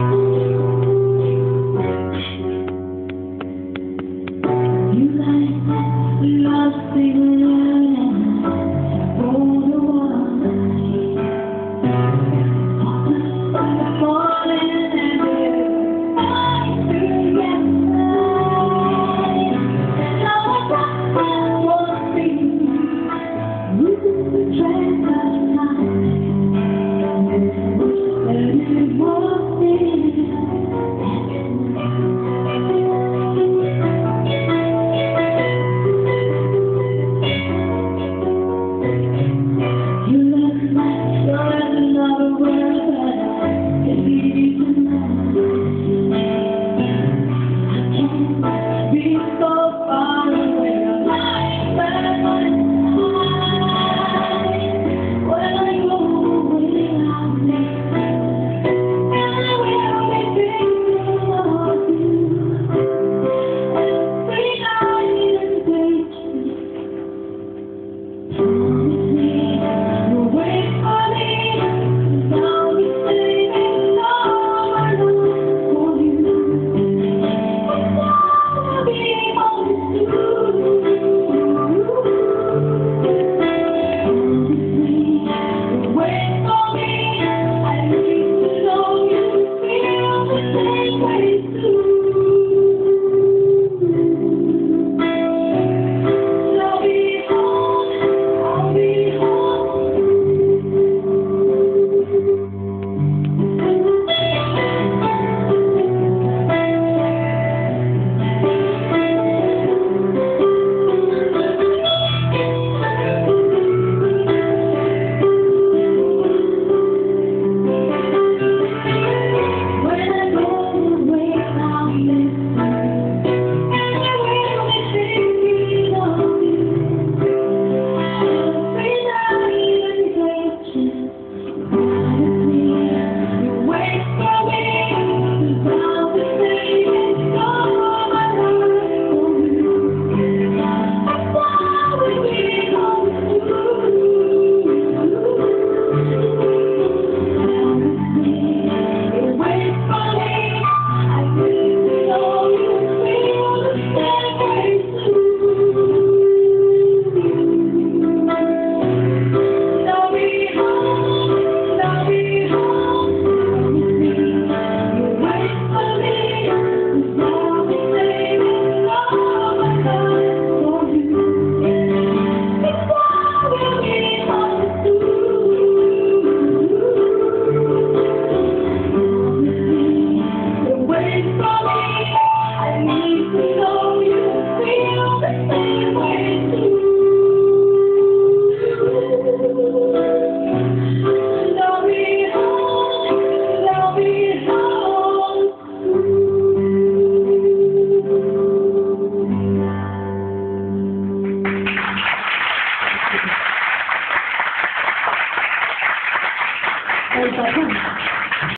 You like that lovely